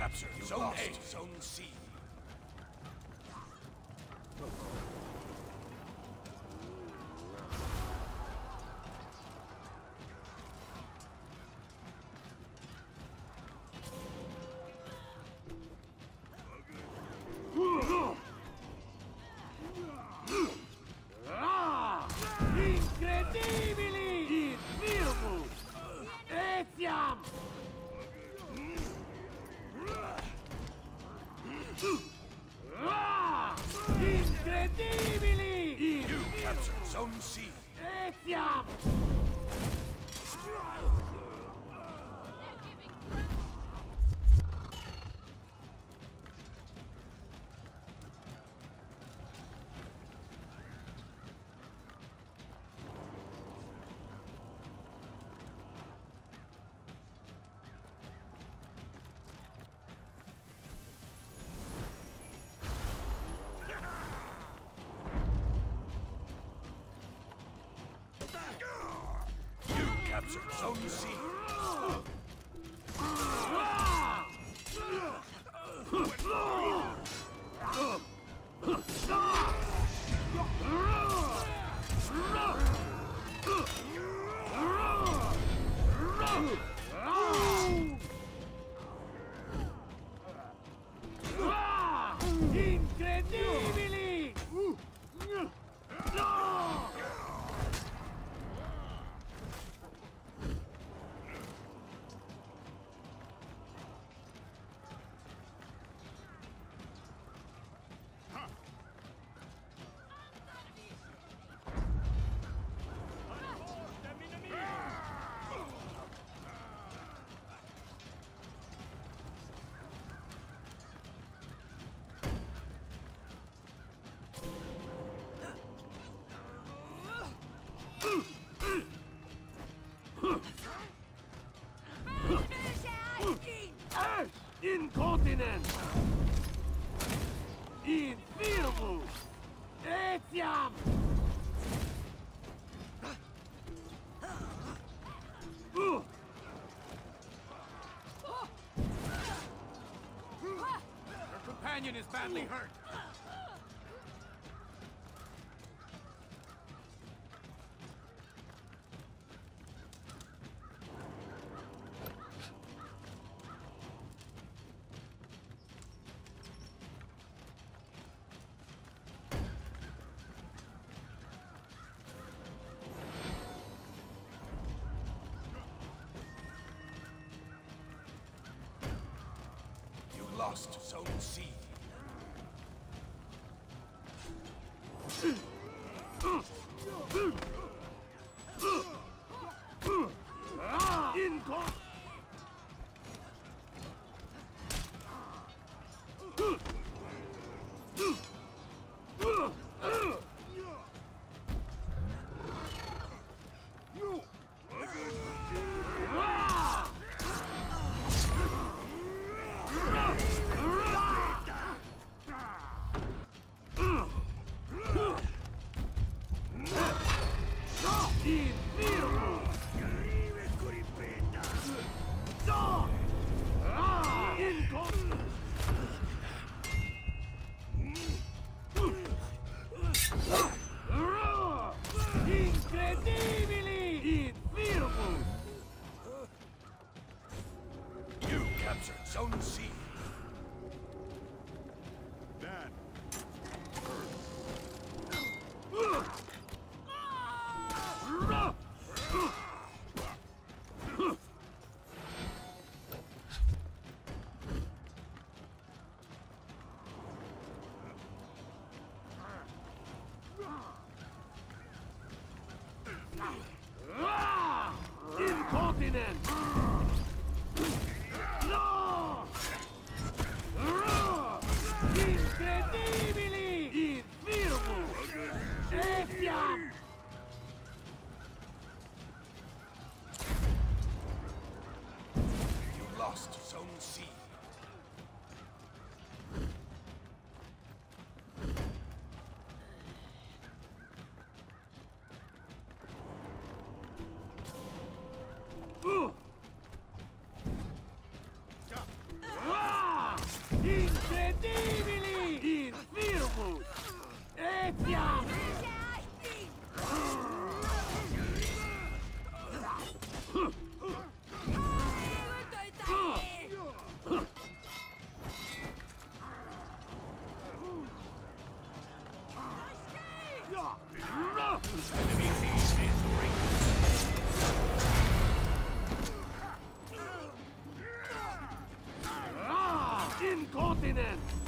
captured Zone A, Zone C. Incredibili! You captured Zone C. Etiam! You captured Zone C. Ah! Incontinent! Infirmus! Etiam! Your companion is badly hurt. You lost Zone C. Incon... Incontinent! No! Incredibili! Infirmus! Etiam! You lost Zone C. Incredibili! Infirmus! Etiam! Enemy Incontinent! Ah!